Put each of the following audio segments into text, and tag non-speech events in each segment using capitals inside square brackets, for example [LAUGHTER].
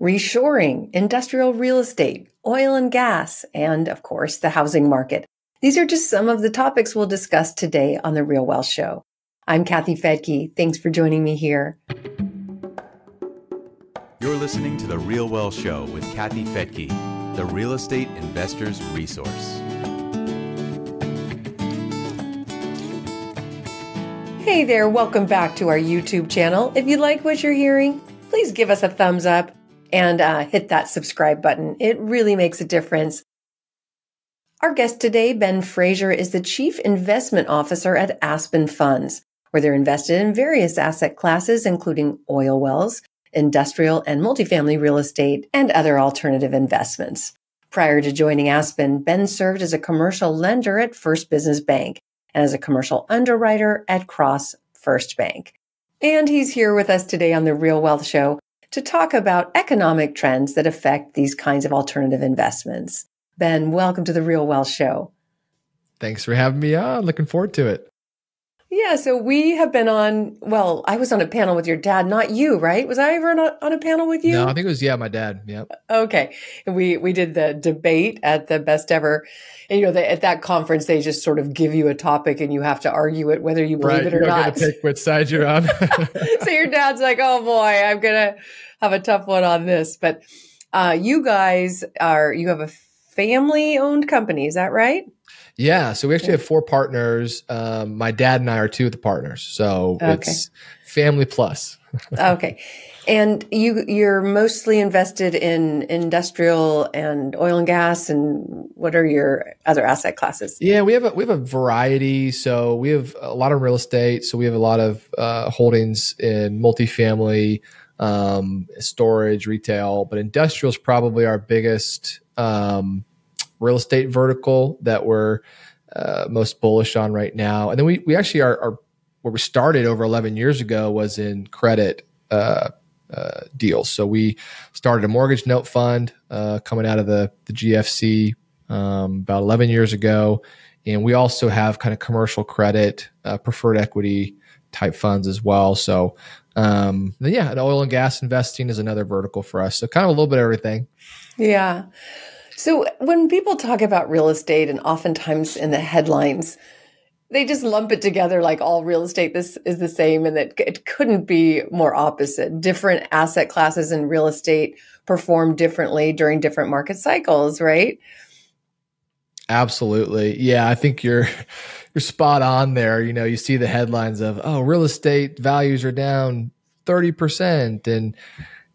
reshoring, industrial real estate, oil and gas, and of course, the housing market. These are just some of the topics we'll discuss today on The Real Wealth Show. I'm Kathy Fettke. Thanks for joining me here. You're listening to The Real Wealth Show with Kathy Fettke, the real estate investor's resource. Hey there, welcome back to our YouTube channel. If you like what you're hearing, please give us a thumbs up and uh, hit that subscribe button. It really makes a difference. Our guest today, Ben Fraser, is the Chief Investment Officer at Aspen Funds, where they're invested in various asset classes, including oil wells, industrial and multifamily real estate, and other alternative investments. Prior to joining Aspen, Ben served as a commercial lender at First Business Bank and as a commercial underwriter at Cross First Bank. And he's here with us today on the Real Wealth Show to talk about economic trends that affect these kinds of alternative investments. Ben, welcome to the Real Wealth Show. Thanks for having me on. Looking forward to it. Yeah, so we have been on. Well, I was on a panel with your dad, not you, right? Was I ever on a, on a panel with you? No, I think it was yeah, my dad. Yep. Okay, and we we did the debate at the best ever, and you know, at that conference they just sort of give you a topic and you have to argue it whether you believe right. it or not. Pick which side you're on. [LAUGHS] so your dad's like, "Oh boy, I'm gonna have a tough one on this," but uh, you guys are you have a family owned company, is that right? Yeah. So we actually have four partners. Um, my dad and I are two of the partners. So okay. it's family plus. [LAUGHS] okay. And you you're mostly invested in industrial and oil and gas and what are your other asset classes? Yeah, we have a we have a variety. So we have a lot of real estate. So we have a lot of uh, holdings in multifamily, um, storage, retail, but industrial is probably our biggest um, real estate vertical that we're uh, most bullish on right now. And then we we actually are, are where we started over 11 years ago was in credit uh, uh, deals. So we started a mortgage note fund uh, coming out of the the GFC um, about 11 years ago, and we also have kind of commercial credit, uh, preferred equity type funds as well. So um, yeah, and oil and gas investing is another vertical for us. So kind of a little bit of everything. Yeah. So when people talk about real estate and oftentimes in the headlines, they just lump it together like all real estate this is the same and that it couldn't be more opposite. Different asset classes in real estate perform differently during different market cycles, right? Absolutely. Yeah, I think you're [LAUGHS] you're spot on there. You know, you see the headlines of, "Oh, real estate values are down 30%." And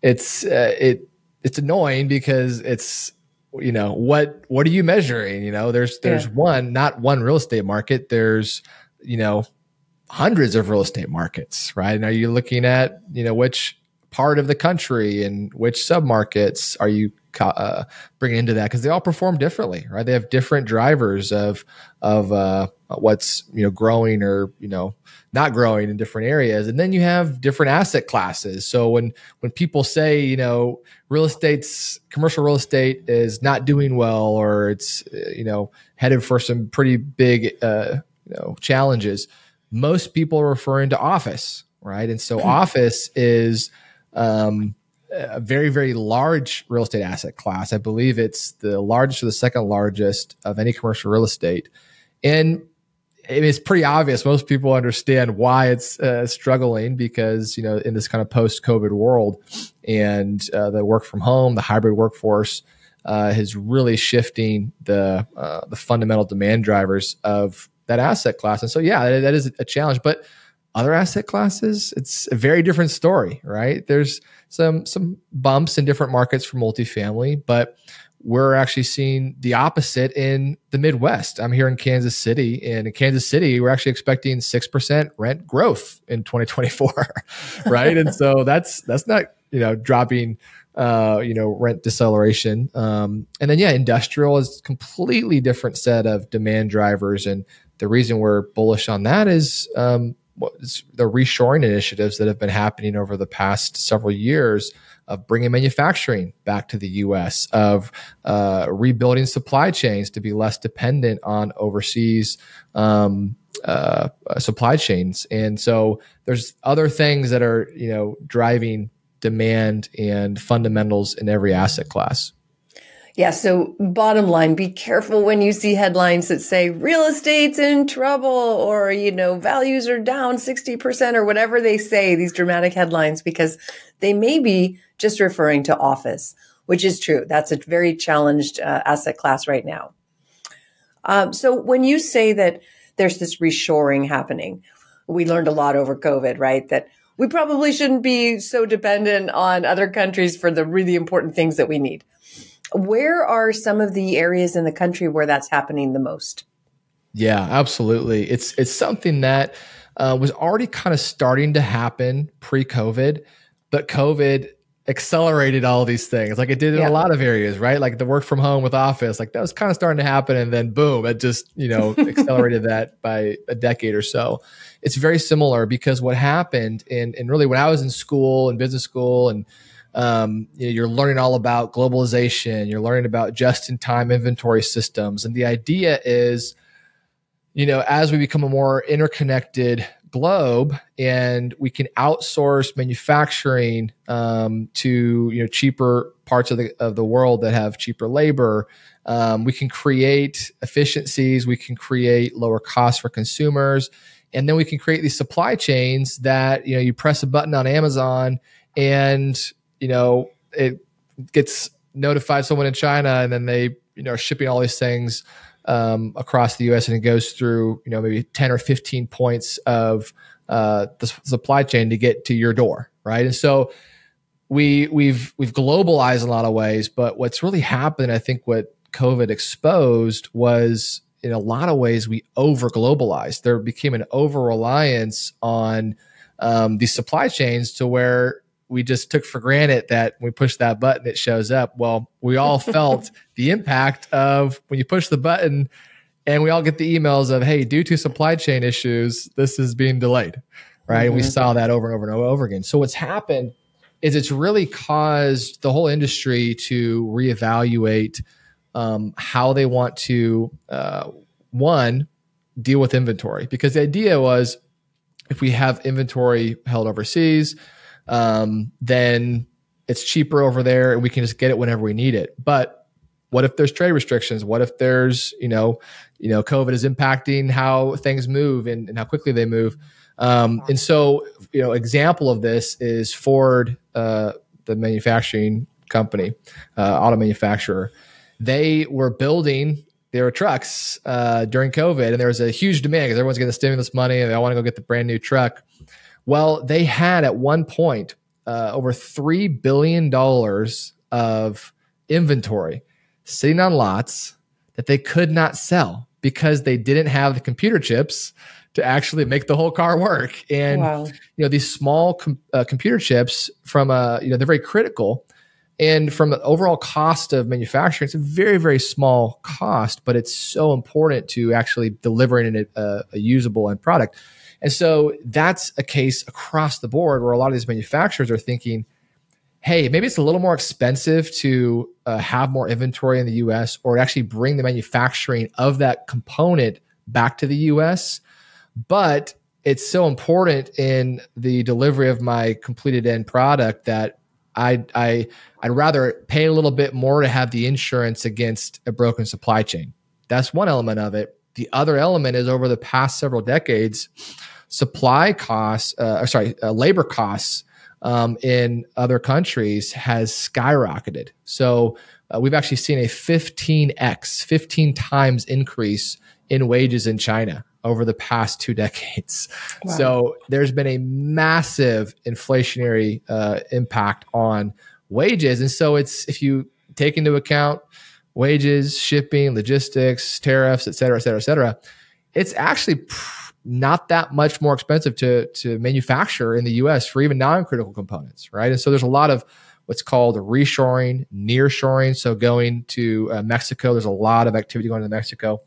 it's uh, it it's annoying because it's you know what what are you measuring you know there's there's yeah. one not one real estate market there's you know hundreds of real estate markets right and are you looking at you know which part of the country and which submarkets are you uh, bringing into that? Because they all perform differently right? They have different drivers of of uh, what's you know growing or you know not growing in different areas. And then you have different asset classes. So when when people say you know real estate's commercial real estate is not doing well or it's you know headed for some pretty big uh, you know challenges most people are referring to office right? And so office is um, a very very large real estate asset class i believe it's the largest or the second largest of any commercial real estate and it's pretty obvious. Most people understand why it's uh, struggling because you know in this kind of post-COVID world, and uh, the work from home, the hybrid workforce uh, is really shifting the uh, the fundamental demand drivers of that asset class. And so, yeah, that is a challenge. But other asset classes, it's a very different story, right? There's some some bumps in different markets for multifamily, but we're actually seeing the opposite in the Midwest. I'm here in Kansas City, and in Kansas City, we're actually expecting six percent rent growth in 2024, [LAUGHS] right? and so that's that's not you know dropping uh, you know rent deceleration. Um, and then yeah, industrial is completely different set of demand drivers, and the reason we're bullish on that is um, the reshoring initiatives that have been happening over the past several years of bringing manufacturing back to the U.S., of uh, rebuilding supply chains to be less dependent on overseas um, uh, supply chains. And so there's other things that are you know driving demand and fundamentals in every asset class. Yeah. So, bottom line, be careful when you see headlines that say real estate's in trouble or, you know, values are down 60% or whatever they say, these dramatic headlines, because they may be just referring to office, which is true. That's a very challenged uh, asset class right now. Um, so, when you say that there's this reshoring happening, we learned a lot over COVID, right? That we probably shouldn't be so dependent on other countries for the really important things that we need. Where are some of the areas in the country where that's happening the most? Yeah, absolutely. It's it's something that uh, was already kind of starting to happen pre-COVID, but COVID accelerated all these things like it did in yeah. a lot of areas right like the work from home with office like that was kind of starting to happen and then boom it just you know [LAUGHS] accelerated that by a decade or so it's very similar because what happened and and really when i was in school and business school and um, you know, you're learning all about globalization. You're learning about just-in-time inventory systems, and the idea is, you know, as we become a more interconnected globe, and we can outsource manufacturing um, to you know cheaper parts of the of the world that have cheaper labor. Um, we can create efficiencies. We can create lower costs for consumers, and then we can create these supply chains that you know you press a button on Amazon and you know, it gets notified someone in China and then they, you know, are shipping all these things um, across the US and it goes through, you know, maybe 10 or 15 points of uh, the supply chain to get to your door. Right. And so we we've we've globalized in a lot of ways, but what's really happened, I think what COVID exposed was in a lot of ways we over globalized. There became an over reliance on um, these supply chains to where we just took for granted that when we push that button, it shows up. Well, we all [LAUGHS] felt the impact of when you push the button and we all get the emails of, hey, due to supply chain issues, this is being delayed. Right. Mm-hmm. We saw that over and over and over again. So what's happened is it's really caused the whole industry to reevaluate um, how they want to, uh, one, deal with inventory. Because the idea was if we have inventory held overseas, um, then it's cheaper over there and we can just get it whenever we need it. But what if there's trade restrictions? What if there's, you know, you know, COVID is impacting how things move and, and how quickly they move. Um, and so, you know, example of this is Ford, uh, the manufacturing company, uh, auto manufacturer. They were building their trucks uh, during COVID, and there was a huge demand because everyone's getting the stimulus money and they all want to go get the brand new truck. Well, they had at one point uh, over $3 billion of inventory sitting on lots that they could not sell because they didn't have the computer chips to actually make the whole car work. And wow. you know these small com- uh, computer chips from a you know they're very critical. And from the overall cost of manufacturing, it's a very very small cost, but it's so important to actually delivering a, a usable end product. And so that's a case across the board where a lot of these manufacturers are thinking, hey, maybe it's a little more expensive to uh, have more inventory in the US or actually bring the manufacturing of that component back to the US. But it's so important in the delivery of my completed end product that I, I, I'd rather pay a little bit more to have the insurance against a broken supply chain. That's one element of it. The other element is over the past several decades, supply costs, uh, sorry, uh, labor costs um, in other countries has skyrocketed. So uh, we've actually seen a 15x, 15 times increase in wages in China over the past two [LAUGHS] decades. Wow. So there's been a massive inflationary uh, impact on wages. And so it's if you take into account wages, shipping, logistics, tariffs, et cetera, et cetera, et cetera, it's actually not that much more expensive to, to manufacture in the US for even non critical components, right? And so there's a lot of what's called reshoring, nearshoring. So going to uh, Mexico, there's a lot of activity going to Mexico.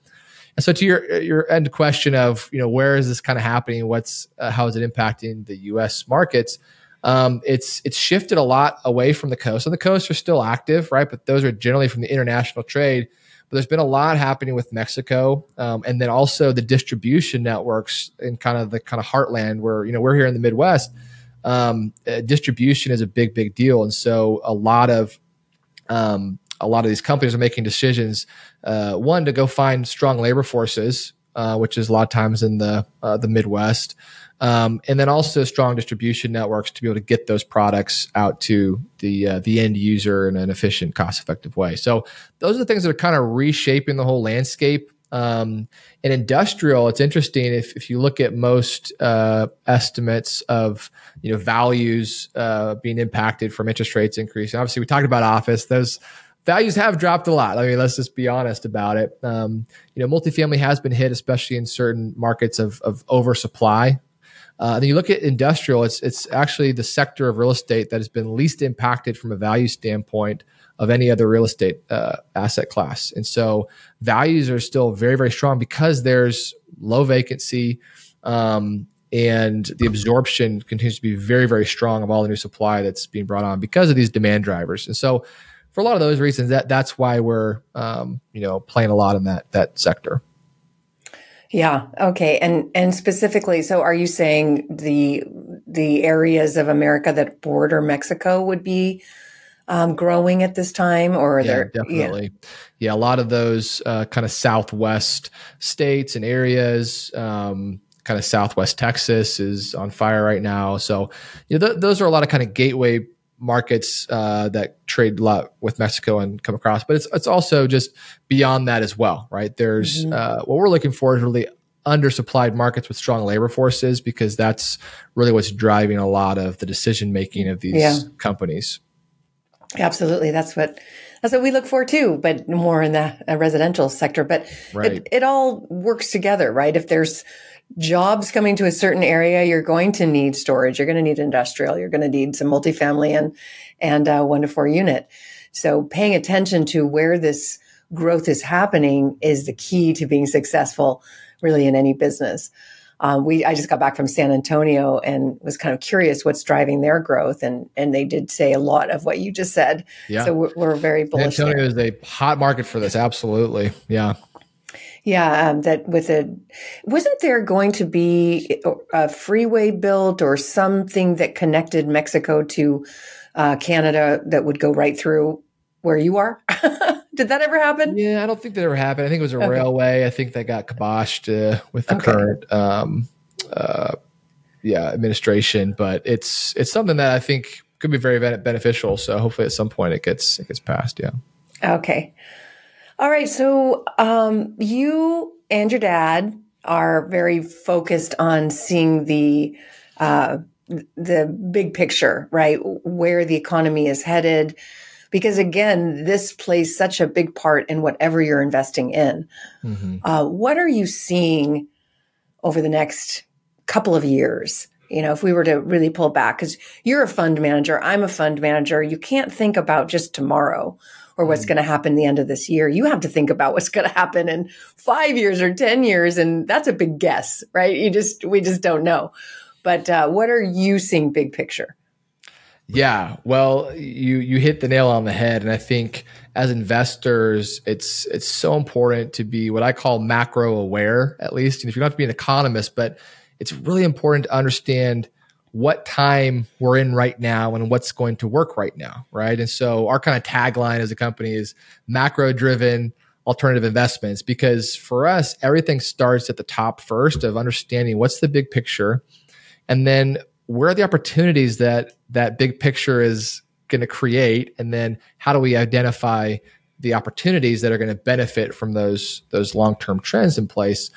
And so to your your end question of you know where is this kind of happening? What's uh, how is it impacting the U.S. markets? um, it's it's shifted a lot away from the coast. And the coasts are still active, right? But those are generally from the international trade. But there's been a lot happening with Mexico, um, and then also the distribution networks in kind of the kind of heartland where you know we're here in the Midwest. um, uh, distribution is a big, big deal, and so a lot of um, a lot of these companies are making decisions. Uh, one to go find strong labor forces, uh, which is a lot of times in the uh, the Midwest, um, and then also strong distribution networks to be able to get those products out to the uh, the end user in an efficient, cost effective way. So those are the things that are kind of reshaping the whole landscape. Um, in industrial, it's interesting if, if you look at most uh, estimates of you know values uh, being impacted from interest rates increasing. Obviously, we talked about office; those values have dropped a lot. I mean, let's just be honest about it. Um, you know, multifamily has been hit, especially in certain markets of, of oversupply. Uh, then you look at industrial; it's it's actually the sector of real estate that has been least impacted from a value standpoint of any other real estate uh, asset class. And so values are still very, very strong because there's low vacancy. Um, and the absorption continues to be very, very strong of all the new supply that's being brought on because of these demand drivers. And so, for a lot of those reasons, that that's why we're um, you know playing a lot in that that sector. Yeah. Okay. And and specifically, so are you saying the the areas of America that border Mexico would be um, growing at this time, or yeah, there definitely, yeah. yeah. a lot of those uh, kind of Southwest states and areas. Um, kind of Southwest Texas is on fire right now. So, you know, th- those are a lot of kind of gateway markets uh, that trade a lot with Mexico and come across. But it's it's also just beyond that as well, right? There's mm-hmm. uh, what we're looking for is really undersupplied markets with strong labor forces because that's really what's driving a lot of the decision making of these yeah. companies. Absolutely. That's what that's what we look for too, but more in the residential sector. But right. it, it all works together, right? If there's jobs coming to a certain area, you're going to need storage. You're going to need industrial. You're going to need some multifamily and and uh, one to four unit. So paying attention to where this growth is happening is the key to being successful, really, in any business. Um, we I just got back from San Antonio and was kind of curious what's driving their growth, and and they did say a lot of what you just said. Yeah. So we're, we're very bullish. San Antonio there. is a hot market for this. Absolutely. Yeah. Yeah, um, that with a wasn't there going to be a freeway built or something that connected Mexico to uh, Canada that would go right through where you are? [LAUGHS] Did that ever happen? Yeah, I don't think that ever happened. I think it was a okay. railway. I think that got kiboshed uh, with the okay. current, um, uh, yeah, administration. But it's it's something that I think could be very beneficial. So hopefully, at some point, it gets it gets passed. Yeah. Okay. All right. So um, you and your dad are very focused on seeing the uh, the big picture, right? Where the economy is headed because again, this plays such a big part in whatever you're investing in. Mm-hmm. Uh, what are you seeing over the next couple of years? You know, if we were to really pull back, because you're a fund manager, I'm a fund manager, you can't think about just tomorrow or what's mm-hmm. going to happen the end of this year. You have to think about what's going to happen in five years or 10 years. And that's a big guess, right? You just, we just don't know. But uh, what are you seeing big picture? Yeah, well, you you hit the nail on the head, and I think as investors, it's it's so important to be what I call macro aware. At least, and if you don't have to be an economist, but it's really important to understand what time we're in right now and what's going to work right now, right? And so our kind of tagline as a company is macro driven alternative investments because for us everything starts at the top first of understanding what's the big picture and then where are the opportunities that that big picture is going to create and then how do we identify the opportunities that are going to benefit from those those long-term trends in place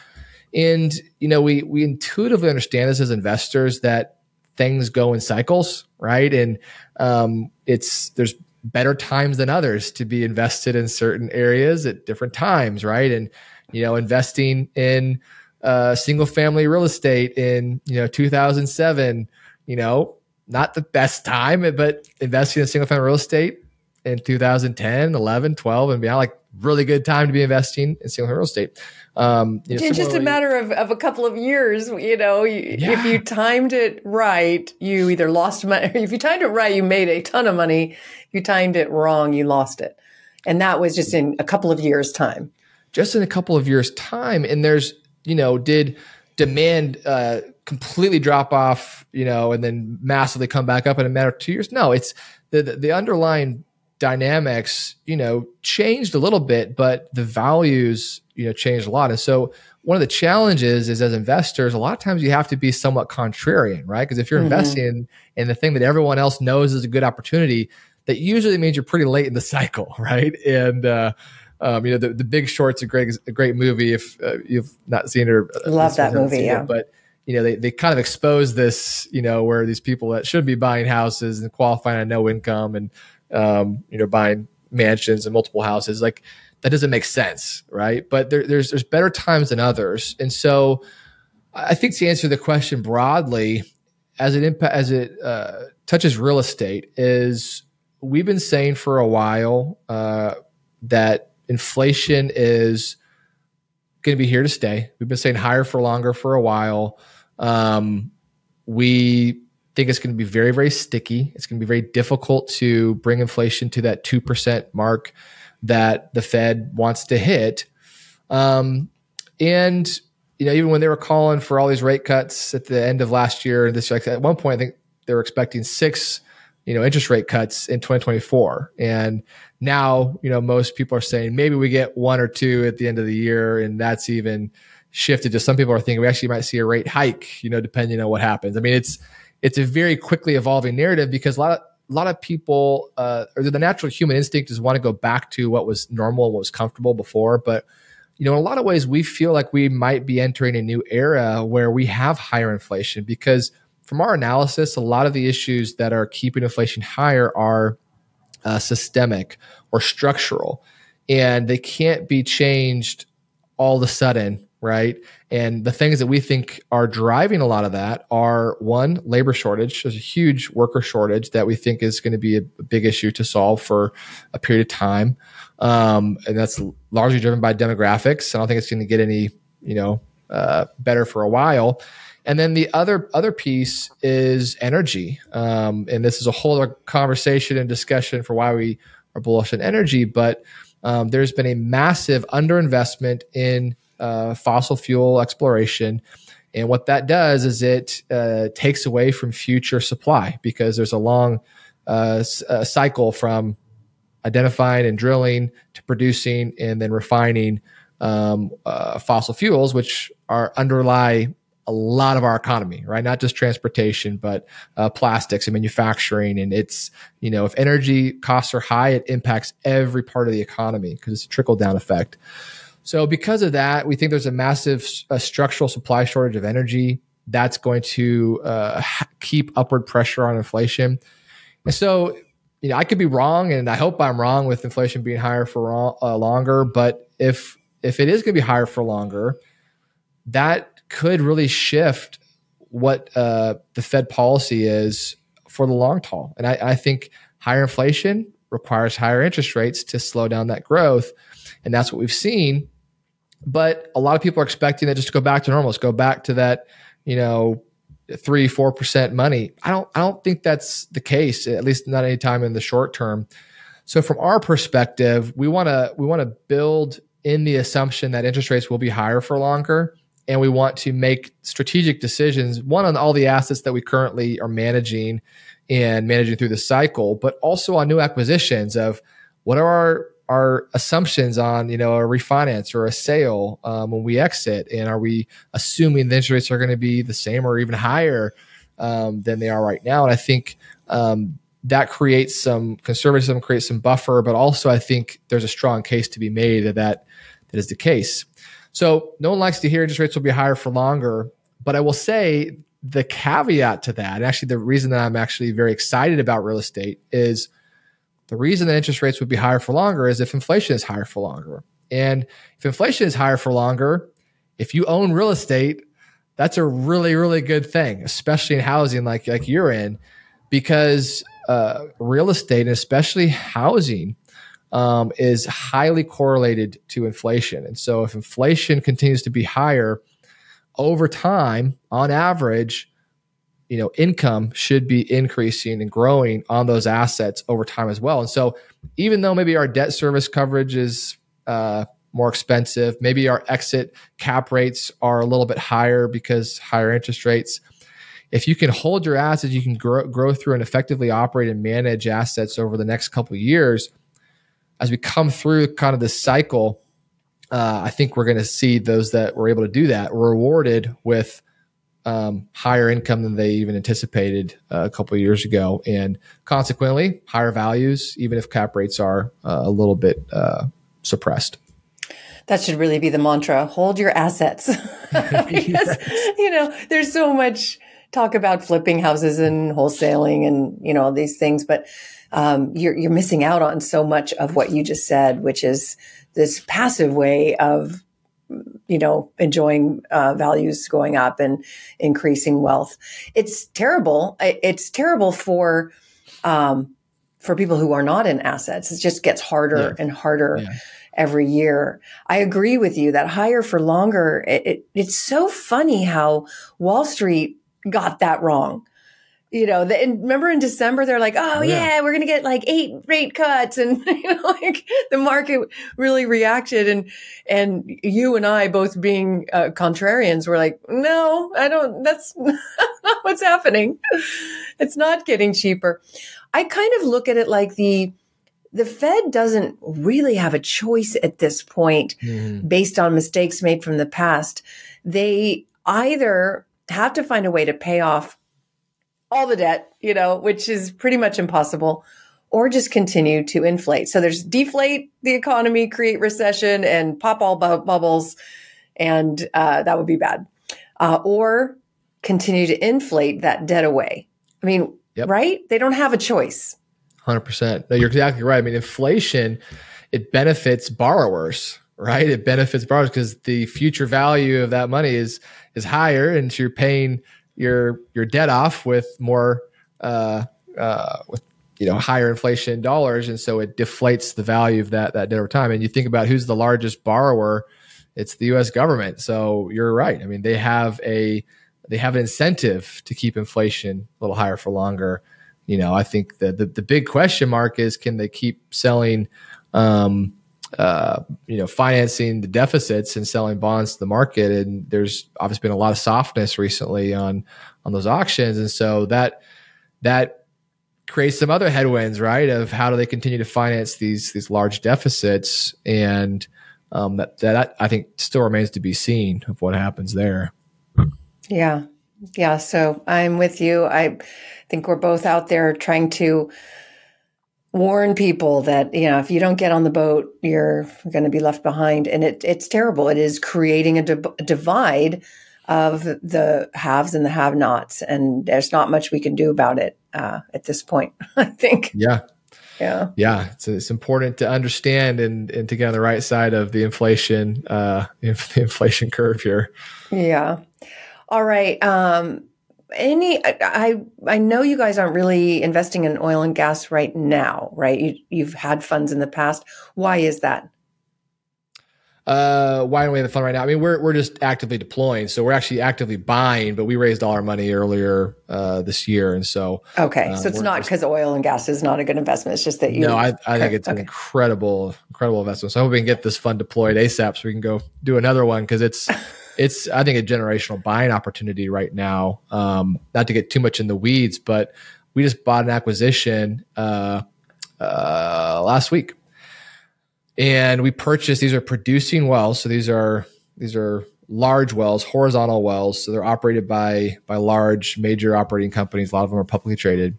and you know we we intuitively understand this as investors that things go in cycles right? And um, it's there's better times than others to be invested in certain areas at different times right? And you know investing in uh, single family real estate in you know 2007 you know, not the best time, but investing in single family real estate in 2010, 11, 12, and beyond, like really good time to be investing in single real estate. Um, you know, it's just a matter of, of a couple of years. You know, you, yeah. if you timed it right, you either lost money. [LAUGHS] If you timed it right, you made a ton of money. If you timed it wrong, you lost it. And that was just in a couple of years' time. Just in a couple of years' time. And there's, you know, did demand uh, completely drop off, you know, and then massively come back up in a matter of two years. No, it's the the, the underlying dynamics, you know, changed a little bit, but the values, you know, changed a lot. And so one of the challenges is as investors, a lot of times you have to be somewhat contrarian, right? Because if you're mm-hmm. investing in, in the thing that everyone else knows is a good opportunity, that usually means you're pretty late in the [LAUGHS] cycle, right? And uh, um, you know, the, the Big Short's a great a great movie. If uh, you've not seen it, or uh, love that movie, yeah. It, but you know, they, they kind of expose this, you know, where these people that should be buying houses and qualifying on no income and, um, you know, buying mansions and multiple houses, like that doesn't make sense, right? But there, there's there's better times than others, and so I think to answer the question broadly, as it impact as it uh, touches real estate, is we've been saying for a while uh, that inflation is going to be here to stay. We've been saying higher for longer for a while. Um, we think it's going to be very, very sticky. It's going to be very difficult to bring inflation to that 2% mark that the Fed wants to hit. Um, and, you know, even when they were calling for all these rate cuts at the end of last year and this, at one point, I think they were expecting six, you know, interest rate cuts in 2024. And now, you know, most people are saying maybe we get one or two at the end of the year. And that's even, shifted to some people are thinking we actually might see a rate hike, you know, depending on what happens. I mean, it's it's a very quickly evolving narrative because a lot of a lot of people uh, or the natural human instinct is want to go back to what was normal, what was comfortable before. But you know, in a lot of ways, we feel like we might be entering a new era where we have higher inflation because from our analysis, a lot of the issues that are keeping inflation higher are uh, systemic or structural, and they can't be changed all of a sudden right? And the things that we think are driving a lot of that are one, labor shortage. There's a huge worker shortage that we think is going to be a, big issue to solve for a period of time. Um, and that's largely driven by demographics. I don't think it's going to get any, you know, uh, better for a while. And then the other other piece is energy, um, and this is a whole other conversation and discussion for why we are bullish on energy. But um, there's been a massive underinvestment in uh, fossil fuel exploration. And what that does is it uh, takes away from future supply because there's a long uh, uh, cycle from identifying and drilling to producing and then refining um, uh, fossil fuels, which are underlie a lot of our economy, right? Not just transportation, but uh, plastics and manufacturing. And it's, you know, if energy costs are high, it impacts every part of the economy because it's a trickle down effect. So, because of that, we think there's a massive uh, structural supply shortage of energy that's going to uh, keep upward pressure on inflation. And so, you know, I could be wrong, and I hope I'm wrong with inflation being higher for uh, longer. But if if it is going to be higher for longer, that could really shift what uh, the Fed policy is for the long haul. And I, I think higher inflation requires higher interest rates to slow down that growth. And that's what we've seen but a lot of people are expecting that just to go back to normal. Let's go back to that, you know, three, four percent money. I don't I don't think that's the case, at least not any time in the short term. So from our perspective, we want to we want to build in the assumption that interest rates will be higher for longer. And we want to make strategic decisions, one on all the assets that we currently are managing and managing through the cycle, but also on new acquisitions of what are our our assumptions on you know a refinance or a sale um, when we exit, and are we assuming the interest rates are going to be the same or even higher um, than they are right now? And I think um, that creates some conservatism, creates some buffer, but also I think there's a strong case to be made that that, that is the case. So no one likes to hear interest rates will be higher for longer, but I will say the caveat to that, and actually the reason that I'm actually very excited about real estate is the reason that interest rates would be higher for longer is if inflation is higher for longer. And if inflation is higher for longer, if you own real estate, that's a really, really good thing, especially in housing like, like you're in, because uh, real estate and especially housing um, is highly correlated to inflation. And so if inflation continues to be higher over time, on average, you know income should be increasing and growing on those assets over time as well and so even though maybe our debt service coverage is uh, more expensive. Maybe our exit cap rates are a little bit higher because higher interest rates. If you can hold your assets, you can grow, grow through and effectively operate and manage assets over the next couple of years. As we come through kind of this cycle, uh, I think we're going to see those that were able to do that rewarded with um, higher income than they even anticipated uh, a couple years ago, and consequently higher values, even if cap rates are uh, a little bit uh, suppressed. That should really be the mantra: hold your assets, [LAUGHS] because you know there's so much talk about flipping houses and wholesaling and you know all these things, but um, you're you're missing out on so much of what you just said, which is this passive way of you know enjoying uh, values going up and increasing wealth. It's terrible. It's terrible for um, for people who are not in assets. It just gets harder yeah. and harder. Yeah. Every year, I agree with you that higher for longer. It, it, it's so funny how Wall Street got that wrong you know, the, remember in December, they're like, oh, yeah. yeah, we're going to get like eight rate cuts. [LAUGHS] And, you know, like the market really reacted. And, and you and I both being uh, contrarians were like, no, I don't, that's [LAUGHS] not what's happening. It's not getting cheaper. I kind of look at it like the, the Fed doesn't really have a choice at this point mm. based on mistakes made from the past. They either have to find a way to pay off all the debt, you know, which is pretty much impossible, or just continue to inflate. So there's deflate the economy, create recession, and pop all bu- bubbles, and uh, that would be bad. Uh, or continue to inflate that debt away. I mean, yep. right? They don't have a choice. 100%. No, you're exactly right. I mean, inflation, it benefits borrowers, right? It benefits borrowers because the future value of that money is is higher and you're paying your your debt off with more uh, uh, with you know higher inflation dollars, and so it deflates the value of that that debt over time. And you think about who's the largest borrower, it's the U.S. government. So you're right. I mean, they have a they have an incentive to keep inflation a little higher for longer. You know, I think the the, the big question mark is can they keep selling um, uh, you know, financing the deficits and selling bonds to the market. And there's obviously been a lot of softness recently on on those auctions, and so that that creates some other headwinds, right? Of how do they continue to finance these these large deficits, and um, that that I think still remains to be seen of what happens there. Yeah, yeah. So I'm with you. I think we're both out there trying to warn people that you know if you don't get on the boat you're going to be left behind. And it, it's terrible. It is creating a, di- a divide of the haves and the have nots and there's not much we can do about it uh, at this point [LAUGHS] i think. Yeah. Yeah. Yeah. It's, it's important to understand and, and to get on the right side of the inflation uh [LAUGHS] the inflation curve here. Yeah. All right um any I I know you guys aren't really investing in oil and gas right now, right? You you've had funds in the past. Why is that? Uh, why don't we have the fund right now? I mean, we're we're just actively deploying, so we're actually actively buying. But we raised all our money earlier uh, this year, and so okay, uh, so it's not because oil and gas is not a good investment. It's just that you. No, I, I think it's okay. an incredible incredible investment. So I hope we can get this fund deployed asap, so we can go do another one because it's [LAUGHS] it's I think a generational buying opportunity right now. Um, not to get too much in the weeds, but we just bought an acquisition uh, uh, last week, and we purchased. These are producing wells, so these are these are large wells, horizontal wells. So they're operated by by large major operating companies. A lot of them are publicly traded.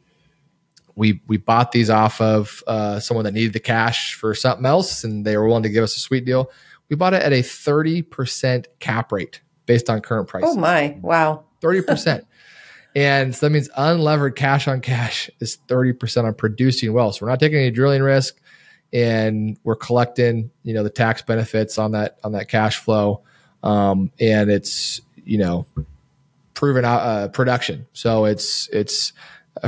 We we bought these off of uh, someone that needed the cash for something else, and they were willing to give us a sweet deal we bought it at a 30% cap rate based on current price. Oh my, wow. [LAUGHS] 30%. and so that means unlevered cash on cash is 30% on producing wells. So we're not taking any drilling risk and we're collecting, you know, the tax benefits on that on that cash flow. Um, and it's, you know, proven uh, production. So it's it's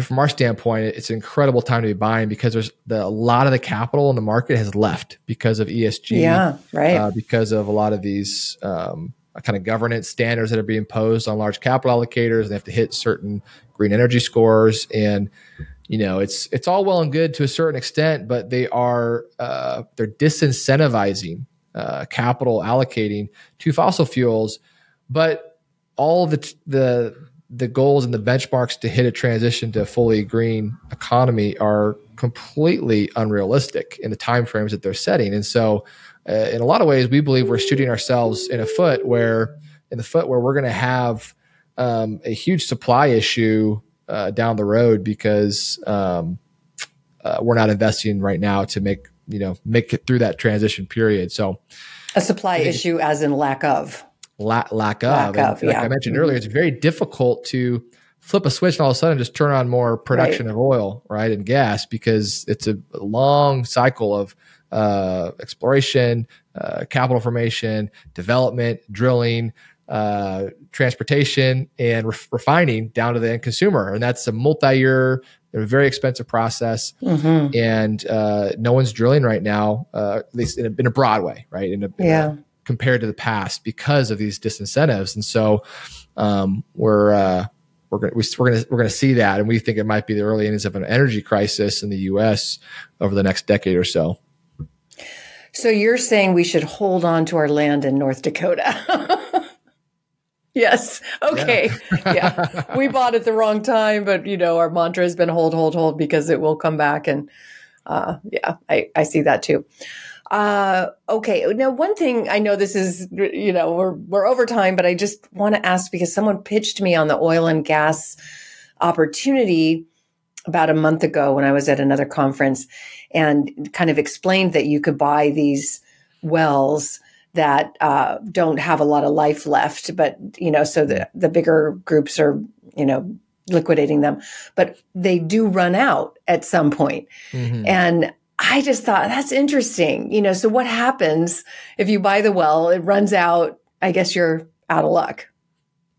from our standpoint, it's an incredible time to be buying because there's the, a lot of the capital in the market has left because of ESG. Yeah, right. Uh, because of a lot of these um, kind of governance standards that are being imposed on large capital allocators. They have to hit certain green energy scores, and you know it's it's all well and good to a certain extent, but they are uh, they're disincentivizing uh, capital allocating to fossil fuels, but all the the the goals and the benchmarks to hit a transition to a fully green economy are completely unrealistic in the timeframes that they're setting. And so, uh, in a lot of ways, we believe we're shooting ourselves in a foot where in the foot where we're going to have um, a huge supply issue uh, down the road because um, uh, we're not investing right now to make you know make it through that transition period. So, a supply issue as in lack of lack, lack of. Lack of like yeah. I mentioned earlier, it's very difficult to flip a switch and all of a sudden just turn on more production right. of oil, right, and gas because it's a long cycle of uh, exploration, uh, capital formation, development, drilling, uh, transportation, and re- refining down to the end consumer, and that's a multi-year. A very expensive process, mm-hmm. and uh, no one's drilling right now, uh, at least in a, in a broad way, right? In a, yeah. In a, compared to the past because of these disincentives. And so um, we're uh, we're going we're going to we're going to see that, and we think it might be the early innings of an energy crisis in the U.S. over the next decade or so. So you're saying we should hold on to our land in North Dakota? [LAUGHS] yes. Okay. Yeah. yeah. We bought it the wrong time, but you know our mantra has been hold, hold, hold because it will come back, and uh, yeah, I I see that too. Uh, okay. Now, one thing I know this is, you know, we're, we're over time, but I just want to ask because someone pitched me on the oil and gas opportunity about a month ago when I was at another conference and kind of explained that you could buy these wells that uh, don't have a lot of life left, but, you know, so the, the bigger groups are, you know, liquidating them, but they do run out at some point. Mm-hmm. And I just thought that's interesting. You know, so what happens if you buy the well, it runs out, I guess you're out of luck.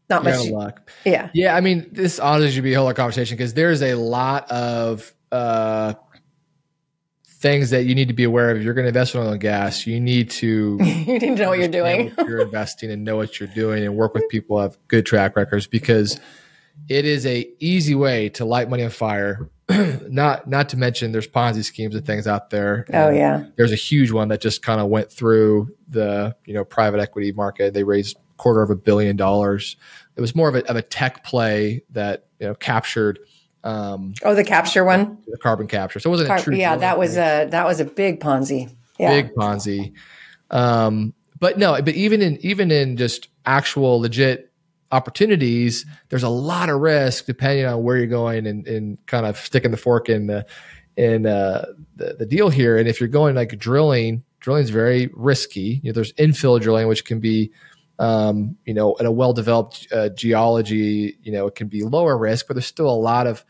Not you're much out of luck. Yeah. Yeah. I mean, this honestly should be a whole other conversation because there's a lot of uh, things that you need to be aware of. If you're going to invest in oil and gas, you need to [LAUGHS] you need to know what you're doing. What you're investing and know what you're doing and work with people who have good track records because it is a easy way to light money on fire [CLEARS THROAT] not not to mention there's Ponzi schemes and things out there. Oh yeah. There's a huge one that just kind of went through the you know private equity market. They raised quarter of a billion dollars. It was more of a, of a tech play that you know captured. Um, oh, the capture one, the carbon capture. So it wasn't Car- a true. Yeah, that was a that was a big Ponzi. Yeah. Big Ponzi. Um, but no, but even in even in just actual legit opportunities, there's a lot of risk depending on where you're going and, and kind of sticking the fork in the in uh, the, the deal here. And if you're going like drilling, drilling is very risky. You know, there's infill drilling, which can be um, you know, in a well-developed uh, geology, you know, it can be lower risk, but there's still a lot of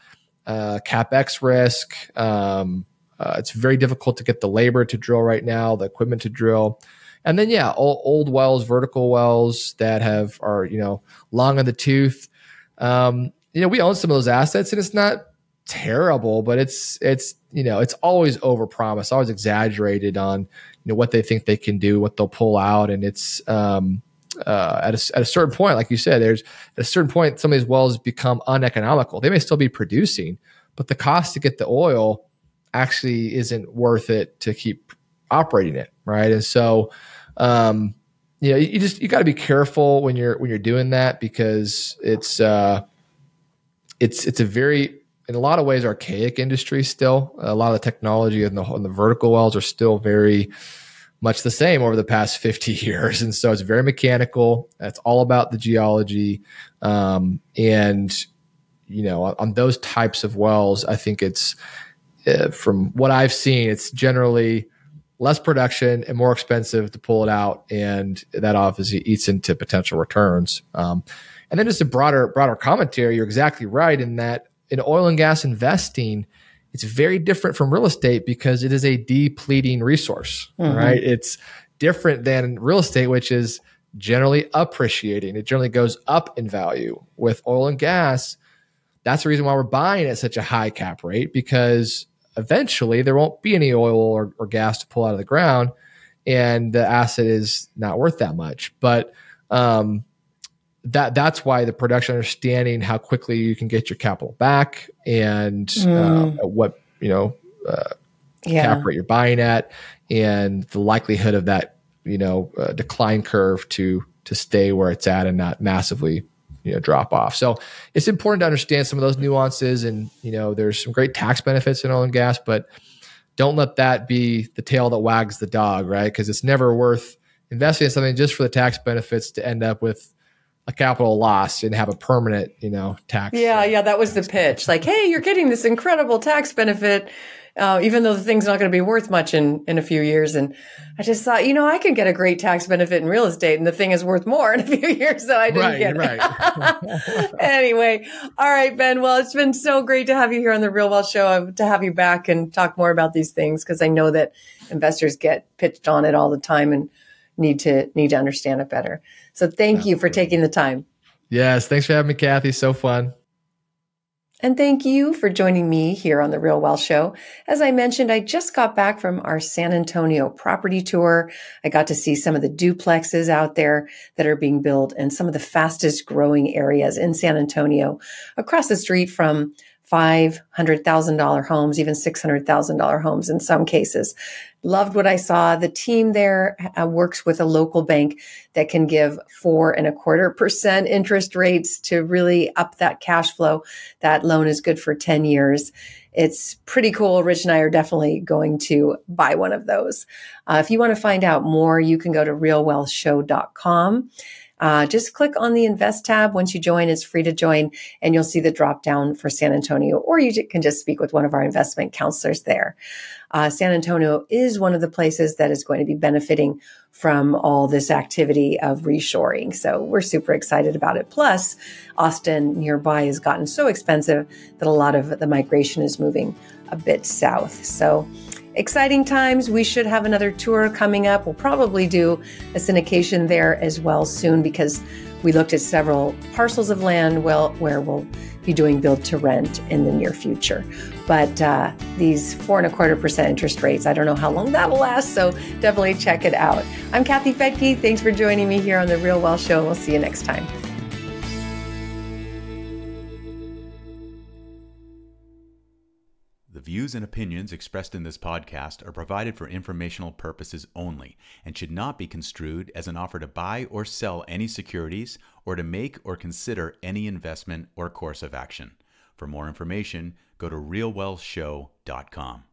uh, capex risk. Um, uh, it's very difficult to get the labor to drill right now, the equipment to drill. And then yeah, old, old wells, vertical wells that have are you know long in the tooth. Um, you know, we own some of those assets, and it's not terrible, but it's it's you know it's always overpromised, always exaggerated on you know what they think they can do, what they'll pull out, and it's um, uh, at a, at a certain point, like you said, there's at a certain point some of these wells become uneconomical. They may still be producing, but the cost to get the oil actually isn't worth it to keep operating it, right? And so um, you know, you just you got to be careful when you're when you're doing that because it's uh, it's it's a very in a lot of ways archaic industry still. A lot of the technology and the and the vertical wells are still very much the same over the past [LAUGHS] 50 years and so it's very mechanical it's all about the geology um, and you know on those types of wells i think it's uh, from what i've seen it's generally less production and more expensive to pull it out, and that obviously eats into potential returns. Um, and then just a broader broader commentary. You're exactly right in that in oil and gas investing, it's very different from real estate because it is a depleting resource, mm-hmm. right? It's different than real estate, which is generally appreciating. It generally goes up in value. With oil and gas, that's the reason why we're buying at such a high cap rate because eventually there won't be any oil or, or gas to pull out of the ground and the asset is not worth that much. But um, that that's why the production understanding how quickly you can get your capital back and mm. uh, what you know uh, yeah. cap rate you're buying at and the likelihood of that you know uh, decline curve to to stay where it's at and not massively you know drop off. So it's important to understand some of those nuances, and you know there's some great tax benefits in oil and gas, but don't let that be the tail that wags the dog, right? Because it's never worth investing in something just for the tax benefits to end up with a capital loss and have a permanent, you know, tax. Yeah, uh, yeah, that was the pitch. Like, hey, you're getting this incredible tax benefit, uh, even though the thing's not going to be worth much in in a few years. And I just thought, you know, I can get a great tax benefit in real estate, and the thing is worth more in a few [LAUGHS] years. So I didn't right, get it. Right. [LAUGHS] anyway, all right, Ben. Well, it's been so great to have you here on the Real Wealth Show. uh, To have you back and talk more about these things because I know that investors get pitched on it all the time and need to need to understand it better. So thank you for taking the time. Yes, thanks for having me, Kathy. So fun. And thank you for joining me here on the Real Wealth Show. As I mentioned, I just got back from our San Antonio property tour. I got to see some of the duplexes out there that are being built and some of the fastest growing areas in San Antonio across the street from $500,000 homes, even $600,000 homes in some cases. Loved what I saw. The team there uh, works with a local bank that can give four and a quarter percent interest rates to really up that cash flow. That loan is good for 10 years. It's pretty cool. Rich and I are definitely going to buy one of those. Uh, if you want to find out more, you can go to realwealthshow.com. Uh, just click on the invest tab once you join. It's free to join, and you'll see the drop down for San Antonio, or you can just speak with one of our investment counselors there. Uh, San Antonio is one of the places that is going to be benefiting from all this activity of reshoring. So we're super excited about it. Plus, Austin nearby has gotten so expensive that a lot of the migration is moving a bit south. So exciting times. We should have another tour coming up. We'll probably do a syndication there as well soon because we looked at several parcels of land well where we'll be doing build to rent in the near future. But uh, these four and a quarter percent interest rates, I don't know how long that'll last. So definitely check it out. I'm Kathy Fettke. Thanks for joining me here on the Real Wealth Show. We'll see you next time. Views and opinions expressed in this podcast are provided for informational purposes only and should not be construed as an offer to buy or sell any securities or to make or consider any investment or course of action. For more information, go to realwealthshow.com.